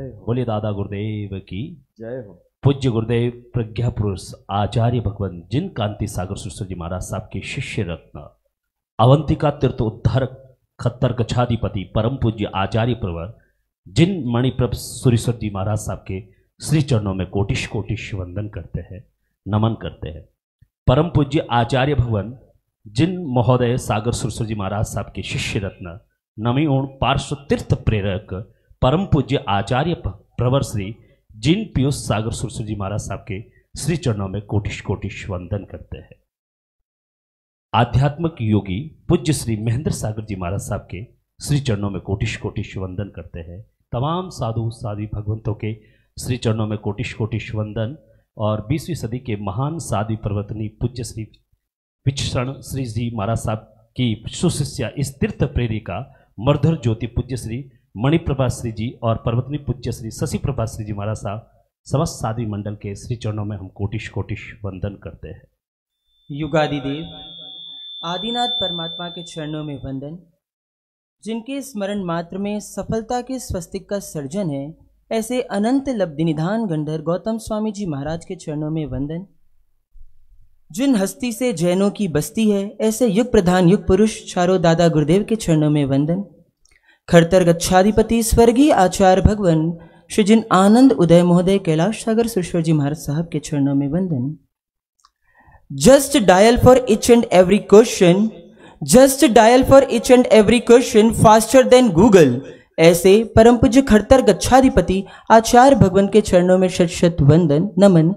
बोलिए दादा गुरुदेव की। जय हो। पूज्य गुरुदेव प्रज्ञा पुरुष आचार्य भगवान जिन कांति सागर सुरेश्वर जी महाराज साहब के शिष्य रत्न अवंतिका तीर्थ उद्धारक खत्तर गच्छाधिपति परम पूज्य आचार्य प्रवर जिन मणिप्रभ सुरेश्वर जी महाराज साहब के श्री चरणों में कोटिश कोटिश वंदन करते हैं नमन करते हैं। परम पूज्य आचार्य भगवान जिन महोदय सागर सुरेश्वर जी महाराज साहब के शिष्य रत्न नमी ओण पार्श्व तीर्थ प्रेरक परम पूज्य आचार्य प्रवर श्री जिन पीयूष सागर सुरसुर जी महाराज साहब के श्री चरणों में कोटिश कोटिश वंदन करते हैं। आध्यात्मिक योगी पूज्य श्री महेंद्र सागर जी महाराज साहब के श्री चरणों में कोटिश कोटिश वंदन करते हैं। तमाम साधु, साधी भगवंतों के श्री चरणों में कोटिश कोटिश वंदन और बीसवीं सदी के महान साधु प्रवर्तनी पूज्य श्री विचरण श्री जी महाराज साहब की सुशिष्या इस तीर्थ प्रेरिका मर्धर ज्योति पूज्य श्री मणिप्रभा श्री जी और पर्वतनी पूज्य श्री शशि प्रभा श्री जी महाराज साहब, समस्त साधी मंडल के श्री चरणों में हम कोटिश कोटिश वंदन करते हैं। युगादि देव आदिनाथ परमात्मा के चरणों में वंदन। जिनके स्मरण मात्र में सफलता के स्वस्तिक का सर्जन है, ऐसे अनंत लब्धि निधान गंधर गौतम स्वामी जी महाराज के चरणों में वंदन। जिन हस्ती से जैनों की बस्ती है, ऐसे युग प्रधान युग पुरुष चारों दादा गुरुदेव के चरणों में वंदन। खड़तर गच्छाधिपति स्वर्गीय आचार्य भगवान श्री जिन आनंद उदय महोदय कैलाश सागर सुरेश्वर जी महाराज साहब के चरणों में वंदन। Just dial for each and every question just dial for each and every question faster than Google ऐसे परम पूज्य खड़तर गच्छाधिपति आचार्य भगवान के चरणों में शत शत वंदन, नमन।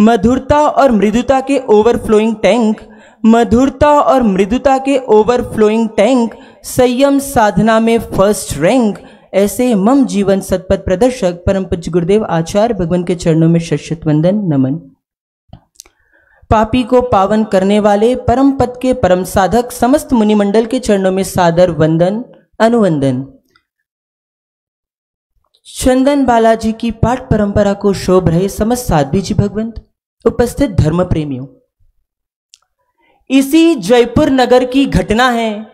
मधुरता और मृदुता के ओवरफ्लोइंग टैंक मधुरता और मृदुता के ओवरफ्लोइंग टैंक संयम साधना में फ़र्स्ट रैंक ऐसे मम जीवन सतपथ प्रदर्शक परम पूज्य गुरुदेव आचार्य भगवान के चरणों में शत शत वंदन, नमन। पापी को पावन करने वाले परम पद के परम साधक, समस्त मुनिमंडल के चरणों में सादर वंदन, अनुवंदन। चंदन बालाजी की पाठ परंपरा को शोभ रहे समस्त साध्वी जी भगवंत, उपस्थित धर्म प्रेमियों इसी जयपुर नगर की घटना है।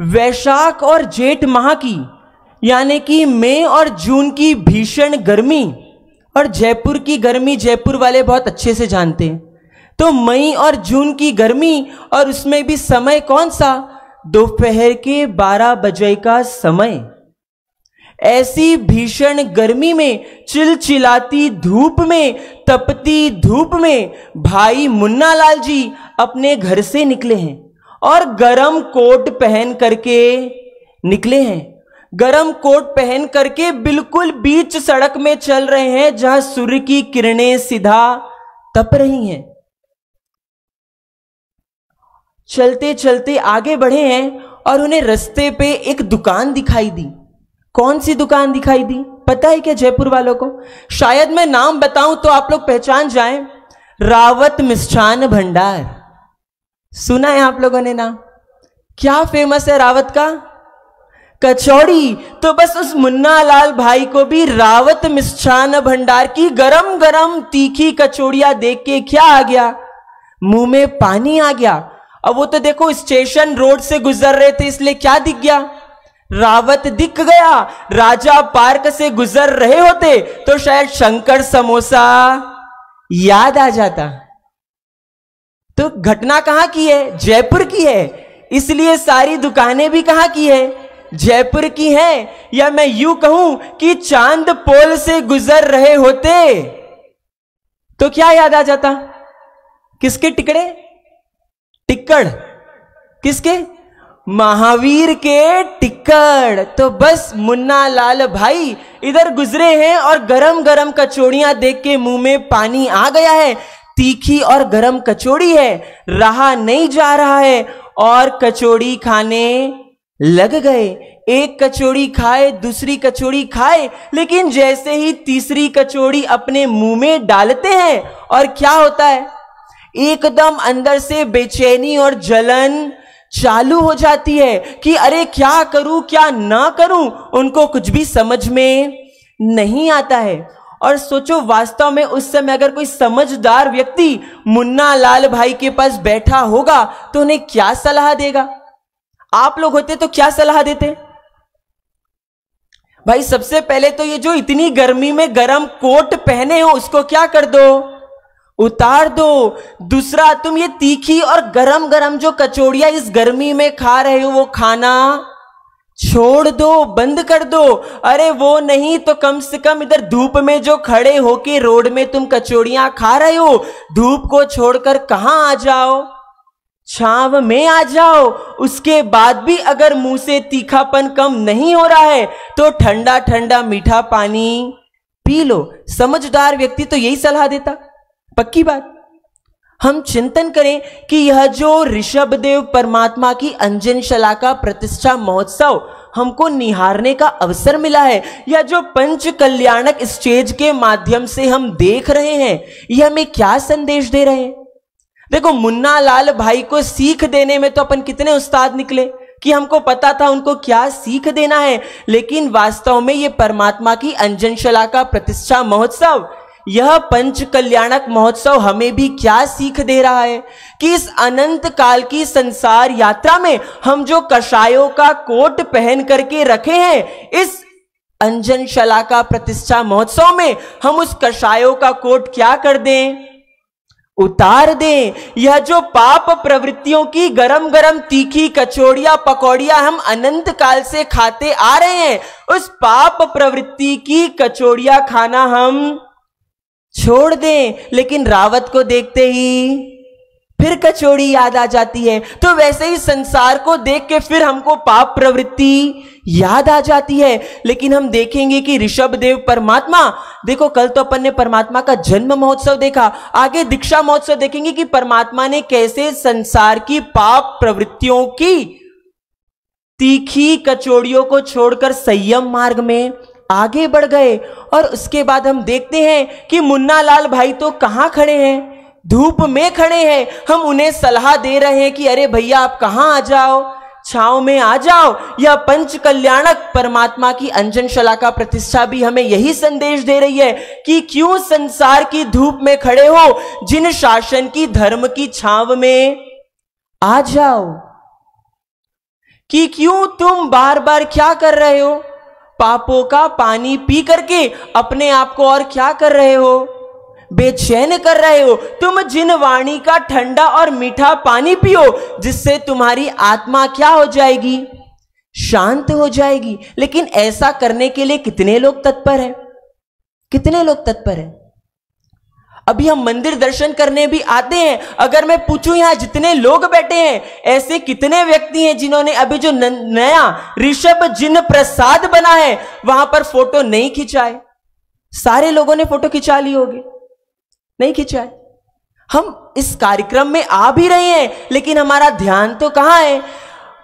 वैशाख और जेठ माह की, यानी कि मई और जून की भीषण गर्मी, और जयपुर की गर्मी जयपुर वाले बहुत अच्छे से जानते हैं। तो मई और जून की गर्मी, और उसमें भी समय कौन सा? दोपहर के 12 बजे का समय। ऐसी भीषण गर्मी में, चिलचिलाती धूप में, तपती धूप में भाई मुन्ना लाल जी अपने घर से निकले हैं और गरम कोट पहन करके निकले हैं। गरम कोट पहन करके बिल्कुल बीच सड़क में चल रहे हैं, जहाँ सूर्य की किरणें सीधा तप रही हैं। चलते चलते आगे बढ़े हैं और उन्हें रास्ते पे एक दुकान दिखाई दी। कौन सी दुकान दिखाई दी? पता है क्या जयपुर वालों को? शायद मैं नाम बताऊँ तो आप लोग पहचान जाएँ। रावत मिष्ठान भंडार। सुना है आप लोगों ने नाम? क्या फ़ेमस है रावत का? कचौड़ी। तो बस उस मुन्ना लाल भाई को भी रावत मिष्ठान भंडार की गरम गरम तीखी कचौड़िया देख के क्या आ गया? मुँह में पानी आ गया। अब वो तो देखो, स्टेशन रोड से गुजर रहे थे, इसलिए क्या दिख गया? रावत दिख गया। राजा पार्क से गुजर रहे होते तो शायद शंकर समोसा याद आ जाता। तो घटना कहाँ की है? जयपुर की है। इसलिए सारी दुकानें भी कहाँ की है? जयपुर की है। या मैं यूँ कहूँ कि चाँद पोल से गुजर रहे होते तो क्या याद आ जाता? किसके टिकड़े? टिक्कड़। किसके? महावीर के टिक्कड़। तो बस मुन्ना लाल भाई, इधर गुजरे हैं और गरम गरम कचौड़ियाँ देख के मुँह में पानी आ गया है। तीखी और गरम कचौड़ी है। रहा नहीं जा रहा है। और कचौड़ी खाने लग गए। एक कचौड़ी खाए, दूसरी कचौड़ी खाए। लेकिन जैसे ही तीसरी कचौड़ी अपने मुँह में डालते हैं, और क्या होता है? एकदम अंदर से बेचैनी और जलन चालू हो जाती है कि अरे क्या करूँ, क्या ना करूँ, उनको कुछ भी समझ में नहीं आता है। और सोचो, वास्तव में उस समय अगर कोई समझदार व्यक्ति मुन्ना लाल भाई के पास बैठा होगा तो उन्हें क्या सलाह देगा? आप लोग होते तो क्या सलाह देते? भाई, सबसे पहले तो ये जो इतनी गर्मी में गर्म कोट पहने हो, उसको क्या कर दो? उतार दो। दूसरा, तुम ये तीखी और गरम गरम जो कचौड़ियाँ इस गर्मी में खा रहे हो, वो खाना छोड़ दो, बंद कर दो। अरे, वो नहीं तो कम से कम इधर धूप में जो खड़े होके रोड में तुम कचौड़ियाँ खा रहे हो, धूप को छोड़कर कहाँ आ जाओ? छाव में आ जाओ। उसके बाद भी अगर मुँह से तीखापन कम नहीं हो रहा है तो ठंडा ठंडा मीठा पानी पी लो। समझदार व्यक्ति तो यही सलाह देता। पक्की बात। हम चिंतन करें कि यह जो ऋषभ देव परमात्मा की अंजन शला का प्रतिष्ठा महोत्सव हमको निहारने का अवसर मिला है, या जो पंच कल्याणक स्टेज के माध्यम से हम देख रहे हैं, यह हमें क्या संदेश दे रहे हैं? देखो मुन्ना लाल भाई को सीख देने में तो अपन कितने उस्ताद निकले, कि हमको पता था उनको क्या सीख देना है, लेकिन वास्तव में ये परमात्मा की अंजनशला का प्रतिष्ठा महोत्सव यह पंच कल्याणक महोत्सव हमें भी क्या सीख दे रहा है कि इस अनंत काल की संसार यात्रा में हम जो कषायों का कोट पहन करके रखे हैं, इस अंजन शला का प्रतिष्ठा महोत्सव में हम उस कषायों का कोट क्या कर दें? उतार दें। यह जो पाप प्रवृत्तियों की गरम गरम तीखी कचौड़िया, पकौड़िया हम अनंत काल से खाते आ रहे हैं, उस पाप प्रवृत्ति की कचौड़िया खाना हम छोड़ दें, लेकिन रावत को देखते ही फिर कचौड़ी याद आ जाती है। तो वैसे ही संसार को देख के फिर हमको पाप प्रवृत्ति याद आ जाती है। लेकिन हम देखेंगे कि ऋषभ देव परमात्मा, देखो कल तो अपन ने परमात्मा का जन्म महोत्सव देखा। आगे दीक्षा महोत्सव देखेंगे कि परमात्मा ने कैसे संसार की पाप प्रवृत्तियों की तीखी कचौड़ियों को छोड़कर संयम मार्ग में आगे बढ़ गए और उसके बाद हम देखते हैं कि मुन्ना लाल भाई तो कहाँ खड़े हैं? धूप में खड़े हैं। हम उन्हें सलाह दे रहे हैं कि, अरे भैया, आप कहाँ आ जाओ? छाव में आ जाओ यह पंच कल्याणक परमात्मा की अंजन शला का प्रतिष्ठा भी हमें यही संदेश दे रही है कि क्यों संसार की धूप में खड़े हो? जिन शासन की, धर्म की छाव में आ जाओ। कि क्यों तुम बार बार क्या कर रहे हो? पापों का पानी पी करके अपने आप को और क्या कर रहे हो? बेचैन कर रहे हो? तुम जिन वाणी का ठंडा और मीठा पानी पियो, जिससे तुम्हारी आत्मा क्या हो जाएगी? शांत हो जाएगी। लेकिन ऐसा करने के लिए कितने लोग तत्पर हैं? कितने लोग तत्पर हैं? अभी हम मंदिर दर्शन करने भी आते हैं। अगर मैं पूछूँ यहाँ जितने लोग बैठे हैं, ऐसे कितने व्यक्ति हैं जिन्होंने अभी जो नया ऋषभ जिन प्रसाद बना है, वहाँ पर फ़ोटो नहीं खिंचाए? सारे लोगों ने फ़ोटो खिंचा ली होगी। नहीं खिंचाए? हम इस कार्यक्रम में आ भी रहे हैं, लेकिन हमारा ध्यान तो कहाँ है?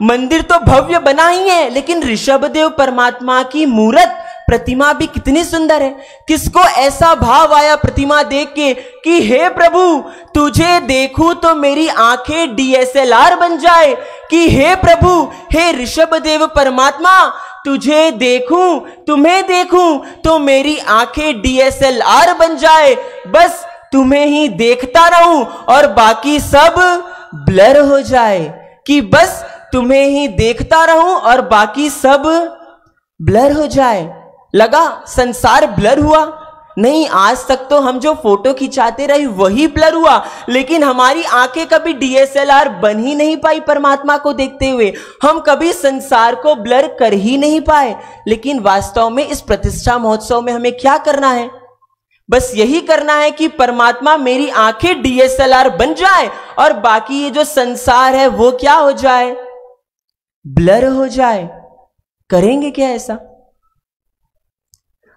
मंदिर तो भव्य बना ही है, लेकिन ऋषभ देव परमात्मा की मूर्त प्रतिमा भी कितनी सुंदर है। किसको ऐसा भाव आया प्रतिमा देख के कि, हे प्रभु, तुझे देखूँ तो मेरी आँखें डीएसएलआर बन जाए कि, हे प्रभु, हे ऋषभ देव परमात्मा, तुझे देखूँ, तुम्हें देखूँ तो मेरी आँखें डीएसएलआर बन जाए। बस तुम्हें ही देखता रहूँ और बाकी सब ब्लर हो जाए कि, बस तुम्हें ही देखता रहूँ और बाकी सब ब्लर हो जाए। लगा, संसार ब्लर हुआ। नहीं, आज तक तो हम जो फ़ोटो खिंचाते रहे, वही ब्लर हुआ। लेकिन हमारी आँखें कभी डीएसएलआर बन ही नहीं पाई परमात्मा को देखते हुए। हम कभी संसार को ब्लर कर ही नहीं पाए। लेकिन वास्तव में इस प्रतिष्ठा महोत्सव में हमें क्या करना है? बस यही करना है कि परमात्मा मेरी आँखें डीएसएलआर बन जाए और बाकी ये जो संसार है, वो क्या हो जाए? ब्लर हो जाए। करेंगे क्या ऐसा?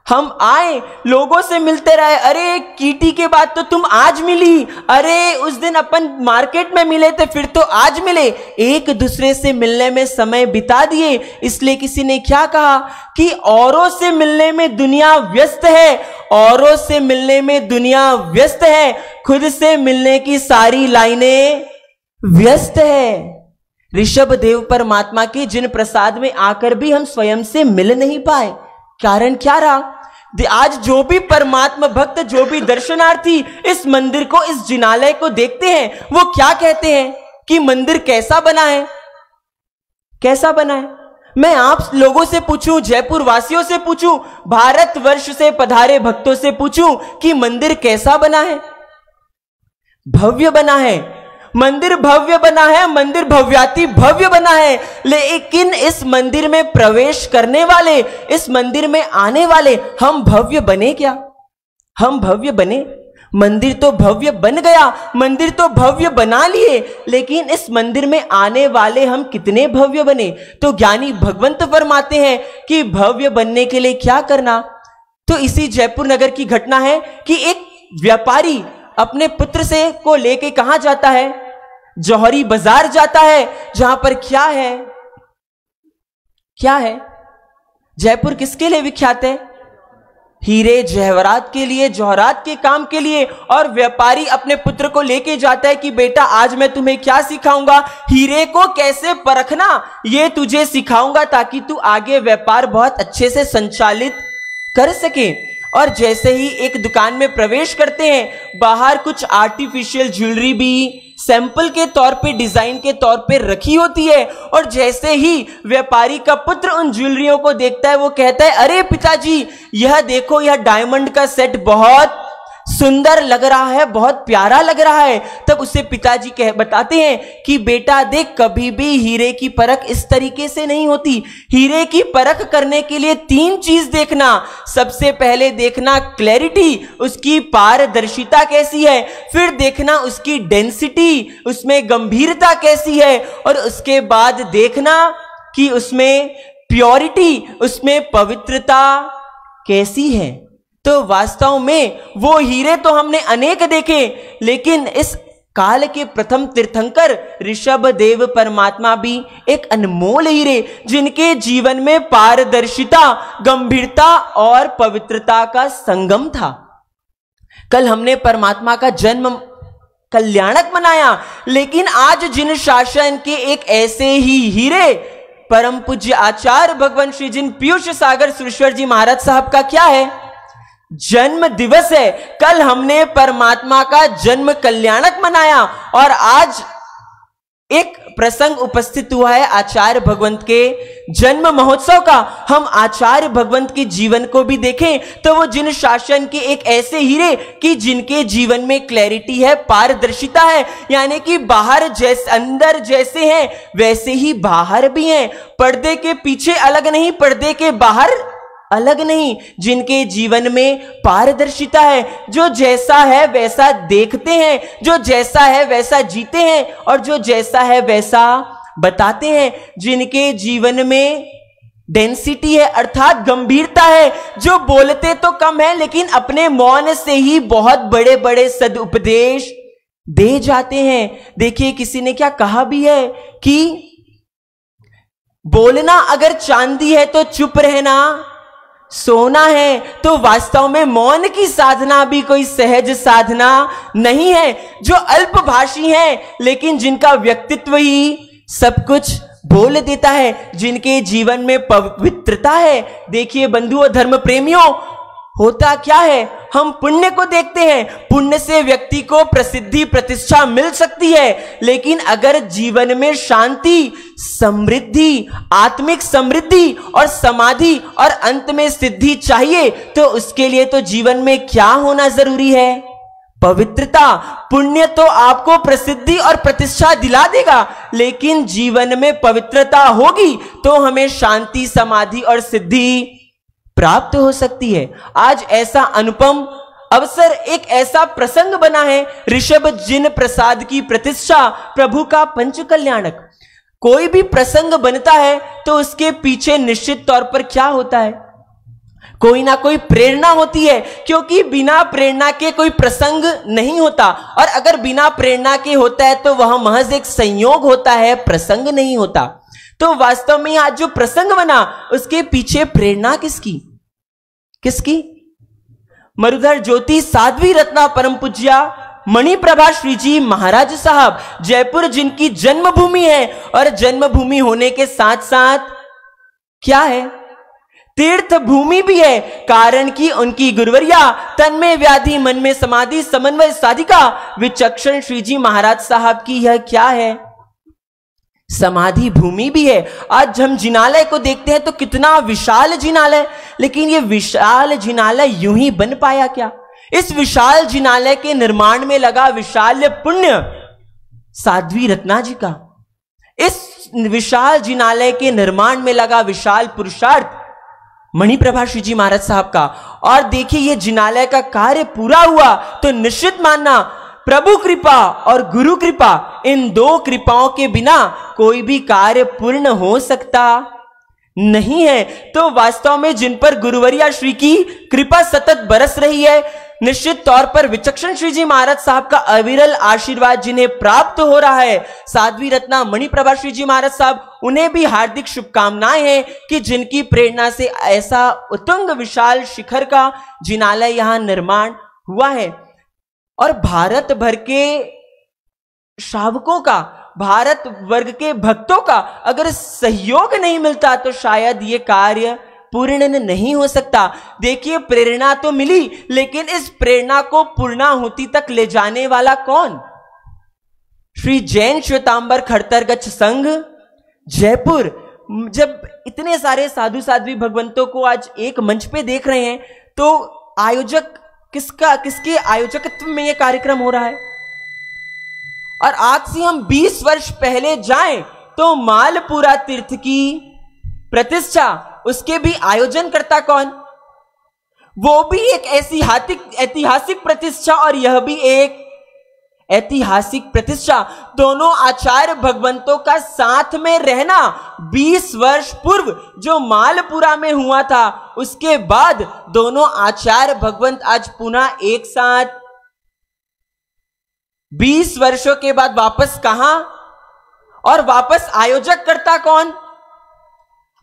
हम आए, लोगों से मिलते रहे। अरे कीटी के बाद तो तुम आज मिली। अरे, उस दिन अपन मार्केट में मिले थे, फिर तो आज मिले। एक दूसरे से मिलने में समय बिता दिए। इसलिए किसी ने क्या कहा कि औरों से मिलने में दुनिया व्यस्त है। औरों से मिलने में दुनिया व्यस्त है। खुद से मिलने की सारी लाइनें व्यस्त है। ऋषभ देव परमात्मा के जिन प्रसाद में आकर भी हम स्वयं से मिल नहीं पाए। कारण क्या रहा? आज जो भी परमात्मा भक्त, जो भी दर्शनार्थी इस मंदिर को, इस जिनालय को देखते हैं, वो क्या कहते हैं कि मंदिर कैसा बना है? कैसा बना है? मैं आप लोगों से पूछूँ, जयपुर वासियों से पूछूँ, भारत वर्ष से पधारे भक्तों से पूछूँ कि मंदिर कैसा बना है? भव्य बना है मंदिर भव्य बना है, मंदिर भव्याति भव्य बना है। लेकिन इस मंदिर में प्रवेश करने वाले, इस मंदिर में आने वाले, हम भव्य बने क्या? हम भव्य बने? मंदिर तो भव्य बन गया, मंदिर तो भव्य बना लिए, लेकिन इस मंदिर में आने वाले हम कितने भव्य बने? तो ज्ञानी भगवंत फरमाते हैं कि भव्य बनने के लिए क्या करना? तो इसी जयपुर नगर की घटना है कि एक व्यापारी अपने पुत्र से को लेके कहा जाता है? जौहरी बाज़ार जाता है, जहाँ पर क्या है? क्या है? जयपुर किसके लिए विख्यात है? हीरे जहवरात के लिए, जौहरात के काम के लिए, और व्यापारी अपने पुत्र को लेके जाता है कि, बेटा, आज मैं तुम्हें क्या सिखाऊँगा? हीरे को कैसे परखना? ये तुझे सिखाऊँगा ताकि तू आगे व्यापार बहुत अच्छे से संचालित कर सके। और जैसे ही एक दुकान में प्रवेश करते हैं, बाहर कुछ आर्टिफिशियल ज्वेलरी भी सैंपल के तौर पे डिज़ाइन के तौर पे रखी होती है। और जैसे ही व्यापारी का पुत्र उन ज्वेलरियों को देखता है, वो कहता है, अरे पिताजी, यह देखो, यह डायमंड का सेट बहुत सुंदर लग रहा है, बहुत प्यारा लग रहा है। तब उसे पिताजी कह, बताते हैं कि, बेटा, देख, कभी भी हीरे की परख इस तरीके से नहीं होती। हीरे की परख करने के लिए तीन चीज़ देखना। सबसे पहले देखना क्लैरिटी उसकी पारदर्शिता कैसी है। फिर देखना उसकी डेंसिटी उसमें गंभीरता कैसी है। और उसके बाद देखना कि उसमें प्योरिटी उसमें पवित्रता कैसी है। तो वास्तव में वो हीरे तो हमने अनेक देखे, लेकिन इस काल के प्रथम तीर्थंकर ऋषभ देव परमात्मा भी एक अनमोल हीरे, जिनके जीवन में पारदर्शिता, गंभीरता और पवित्रता का संगम था। कल हमने परमात्मा का जन्म कल्याणक मनाया, लेकिन आज जिन शासन के एक ऐसे ही हीरे परम पूज्य आचार्य भगवान श्री जिन पीयूष सागर सुरेश्वर जी महाराज साहब का क्या है? जन्म दिवस है। कल हमने परमात्मा का जन्म कल्याणक मनाया और आज एक प्रसंग उपस्थित हुआ है आचार्य भगवंत के जन्म महोत्सव का। हम आचार्य भगवंत के जीवन को भी देखें तो वो जिन शासन के एक ऐसे हीरे कि जिनके जीवन में क्लैरिटी है, पारदर्शिता है, यानी कि बाहर जैसे, अंदर जैसे हैं, वैसे ही बाहर भी हैं। पर्दे के पीछे अलग नहीं, पर्दे के बाहर अलग नहीं, जिनके जीवन में पारदर्शिता है, जो जैसा है वैसा देखते हैं, जो जैसा है वैसा जीते हैं, और जो जैसा है वैसा बताते हैं। जिनके जीवन में डेंसिटी है, अर्थात गंभीरता है, जो बोलते तो कम है, लेकिन अपने मौन से ही बहुत बड़े बड़े सदुपदेश दे जाते हैं। देखिए, किसी ने क्या कहा भी है कि बोलना अगर चांदी है तो चुप रहना सोना है तो वास्तव में मौन की साधना भी कोई सहज साधना नहीं है, जो अल्पभाषी हैं, लेकिन जिनका व्यक्तित्व ही सब कुछ बोल देता है, जिनके जीवन में पवित्रता है। देखिए बंधुओं धर्म प्रेमियों होता क्या है? हम पुण्य को देखते हैं। पुण्य से व्यक्ति को प्रसिद्धि, प्रतिष्ठा मिल सकती है। लेकिन अगर जीवन में शांति, समृद्धि, आत्मिक समृद्धि और समाधि और अंत में सिद्धि चाहिए तो उसके लिए तो जीवन में क्या होना ज़रूरी है? पवित्रता। पुण्य तो आपको प्रसिद्धि और प्रतिष्ठा दिला देगा, लेकिन जीवन में पवित्रता होगी तो हमें शांति, समाधि और सिद्धि प्राप्त हो सकती है। आज ऐसा अनुपम अवसर एक ऐसा प्रसंग बना है, ऋषभ जिन प्रसाद की प्रतिष्ठा, प्रभु का पंच कल्याणक कोई भी प्रसंग बनता है तो उसके पीछे निश्चित तौर पर क्या होता है? कोई ना कोई प्रेरणा होती है, क्योंकि बिना प्रेरणा के कोई प्रसंग नहीं होता। और अगर बिना प्रेरणा के होता है तो वह महज एक संयोग होता है, प्रसंग नहीं होता। तो वास्तव में आज जो प्रसंग बना, उसके पीछे प्रेरणा किसकी? किसकी? मरुधर ज्योति साध्वी रत्ना परम पूज्या, मणिप्रभा श्री जी महाराज साहब। जयपुर जिनकी जन्मभूमि है और जन्मभूमि होने के साथ साथ क्या है? तीर्थ भूमि भी है, कारण कि उनकी गुरुवरिया, तन्मय व्याधि, मन में समाधि, समन्वय साधिका, विचक्षण श्री जी महाराज साहब की यह क्या है? समाधि भूमि भी है। आज हम जिनालय को देखते हैं तो कितना विशाल जिनालय। लेकिन ये विशाल जिनालय यूँ ही बन पाया क्या? इस विशाल जिनालय के निर्माण में लगा विशाल पुण्य साध्वी रत्ना जी का। इस विशाल जिनालय के निर्माण में लगा विशाल पुरुषार्थ मणिप्रभा श्री जी महाराज साहब का। और देखिए, ये जिनालय का कार्य पूरा हुआ तो निश्चित मानना प्रभु कृपा और गुरु कृपा, इन दो कृपाओं के बिना कोई भी कार्य पूर्ण हो सकता नहीं है। तो वास्तव में जिन पर गुरुवरिया श्री की कृपा सतत बरस रही है, निश्चित तौर पर विचक्षण श्री जी महाराज साहब का अविरल आशीर्वाद जिन्हें प्राप्त हो रहा है, साध्वी रत्ना मणिप्रभा श्री जी महाराज साहब, उन्हें भी हार्दिक शुभकामनाएँ हैं कि जिनकी प्रेरणा से ऐसा उतुंग विशाल शिखर का जिनालय यहाँ निर्माण हुआ है। और भारत भर के श्रावकों का, भारत वर्ग के भक्तों का अगर सहयोग नहीं मिलता तो शायद ये कार्य पूर्ण नहीं हो सकता। देखिए, प्रेरणा तो मिली, लेकिन इस प्रेरणा को पूर्णाहुति तक ले जाने वाला कौन? श्री जैन श्वेतांबर खड़तरगच्छ संघ, जयपुर। जब इतने सारे साधु साध्वी भगवंतों को आज एक मंच पे देख रहे हैं तो आयोजक किसका, किसके आयोजकत्व में यह कार्यक्रम हो रहा है? और आज से हम 20 वर्ष पहले जाएँ तो मालपुरा तीर्थ की प्रतिष्ठा, उसके भी आयोजन करता कौन? वो भी एक ऐतिहासिक ऐतिहासिक प्रतिष्ठा और यह भी एक ऐतिहासिक प्रतिष्ठा। दोनों आचार्य भगवंतों का साथ में रहना 20 वर्ष पूर्व जो मालपुरा में हुआ था, उसके बाद दोनों आचार्य भगवंत आज पुनः एक साथ। 20 वर्षों के बाद वापस कहा? और वापस आयोजक करता कौन?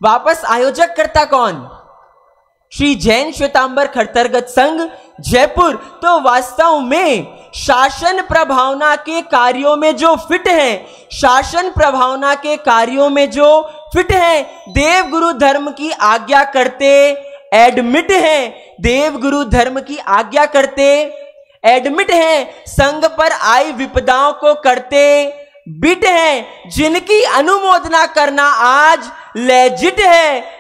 वापस आयोजक करता कौन? श्री जैन श्वेतांबर खड़तरगत संघ, जयपुर। तो वास्तव में शासन प्रभावना के कार्यों में जो फिट है, शासन प्रभावना के कार्यों में जो फिट है देव गुरु धर्म की आज्ञा करते एडमिट है। देव गुरु धर्म की आज्ञा करते एडमिट है। संघ पर आई विपदाओं को करते बिट है। जिनकी अनुमोदना करना आज लेजिट है।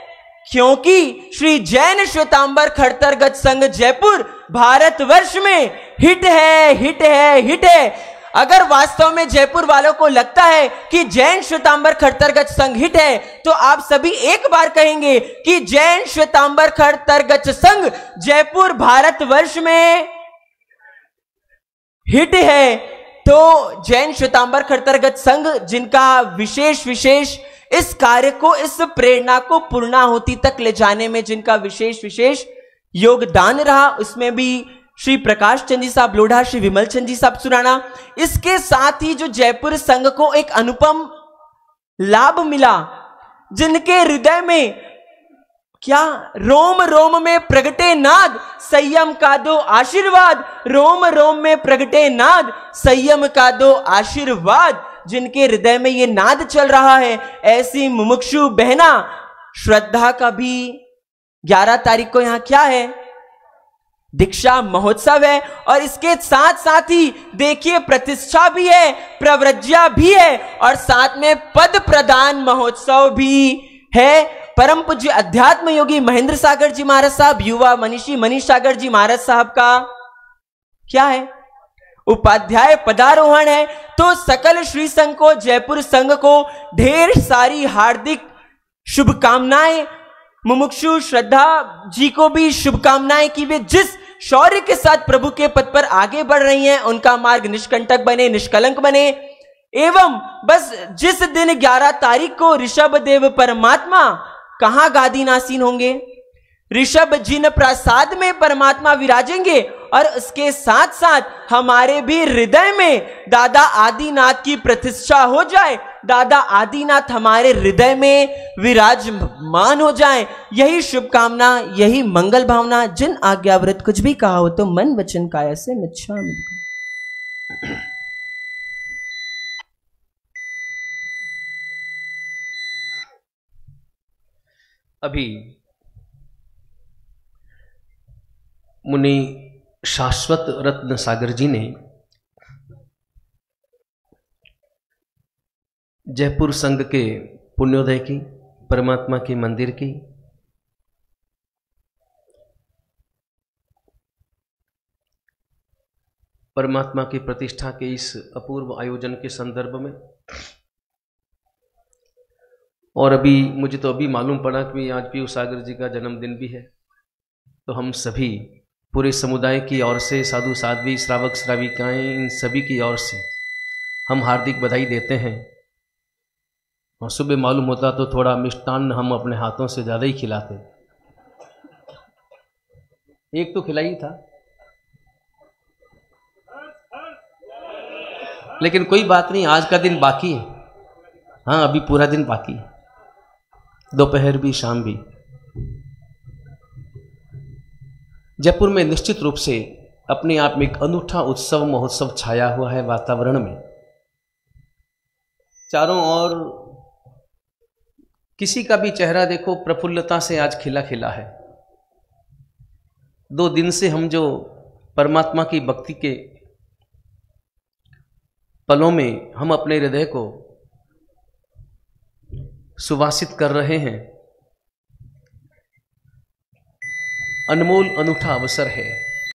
क्योंकि श्री जैन श्वेतांबर खड़तरगत संघ जयपुर भारतवर्ष में हिट है हिट है हिट है। अगर वास्तव में जयपुर वालों को लगता है कि जैन श्वेतांबर खड़तरगत संघ हिट है तो आप सभी एक बार कहेंगे कि जैन श्वेतांबर खड़तरगत संघ जयपुर भारतवर्ष में हिट है। तो जैन श्वेतांबर खड़तरगत संघ जिनका विशेष विशेष इस कार्य को, इस प्रेरणा को पूर्णाहुति तक ले जाने में जिनका विशेष विशेष योगदान रहा, उसमें भी श्री प्रकाश चंद जी साहब लोढ़ा, श्री विमल चंद जी साहब सुराना इसके साथ ही जो जयपुर संघ को एक अनुपम लाभ मिला, जिनके हृदय में क्या? रोम रोम में प्रगटे नाद, संयम का दो आशीर्वाद। रोम रोम में प्रगटे नाद, संयम का दो आशीर्वाद। जिनके हृदय में ये नाद चल रहा है, ऐसी मुमुक्षु बहना, श्रद्धा का भी ग्यारह तारीख को यहाँ क्या है? दीक्षा महोत्सव है और इसके साथ साथ ही देखिए प्रतिष्ठा भी है प्रव्रज्या भी है और साथ में पद प्रदान महोत्सव भी है। परम पूज्य अध्यात्म योगी महेंद्र सागर जी महाराज साहब, युवा मनीषी मनीष सागर जी महाराज साहब का क्या है? उपाध्याय पदारोहण है। तो सकल श्री संघ को, जयपुर संघ को ढेर सारी हार्दिक शुभकामनाएँ। मुमुक्षु श्रद्धा जी को भी शुभकामनाएँ कि वे जिस शौर्य के साथ प्रभु के पद पर आगे बढ़ रही हैं, उनका मार्ग निष्कंटक बने, निष्कलंक बने। एवं बस जिस दिन 11 तारीख को ऋषभ देव परमात्मा कहाँ गादी नासीन होंगे? ऋषभ जिन प्रसाद में परमात्मा विराजेंगे और उसके साथ साथ हमारे भी हृदय में दादा आदिनाथ की प्रतिष्ठा हो जाए, दादा आदिनाथ हमारे हृदय में विराजमान हो जाए। यही शुभकामना, यही मंगल भावना, जिन आज्ञाव्रत कुछ भी कहा हो तो मन वचन काया से मिच्छा अभी मुनि शाश्वत रत्न सागर जी ने जयपुर संघ के पुण्योदय की, परमात्मा के मंदिर की, परमात्मा की प्रतिष्ठा के इस अपूर्व आयोजन के संदर्भ में। और अभी मुझे तो अभी मालूम पड़ा कि आज पीयू सागर जी का जन्मदिन भी है। तो हम सभी पूरे समुदाय की ओर से, साधु, साध्वी, श्रावक, श्राविकाएँ, इन सभी की ओर से हम हार्दिक बधाई देते हैं। और सुबह मालूम होता तो थोड़ा मिष्टान्न हम अपने हाथों से ज़्यादा ही खिलाते। एक तो खिलाई था। लेकिन कोई बात नहीं, आज का दिन बाकी है। हाँ अभी पूरा दिन बाकी है। दोपहर भी, शाम भी। जयपुर में निश्चित रूप से अपने आप में एक अनूठा उत्सव, महोत्सव छाया हुआ है वातावरण में। चारों ओर किसी का भी चेहरा देखो, प्रफुल्लता से आज खिला खिला है। दो दिन से हम जो परमात्मा की भक्ति के पलों में हम अपने हृदय को सुवासित कर रहे हैं अनमोल अनूठा अवसर है।